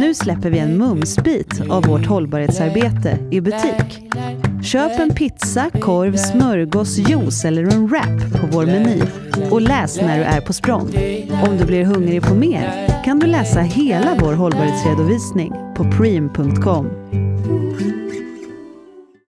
Nu släpper vi en mumsbit av vårt hållbarhetsarbete i butik. Köp en pizza, korv, smörgås, juice eller en wrap på vår meny och läs när du är på språng. Om du blir hungrig på mer kan du läsa hela vår hållbarhetsredovisning på preem.com.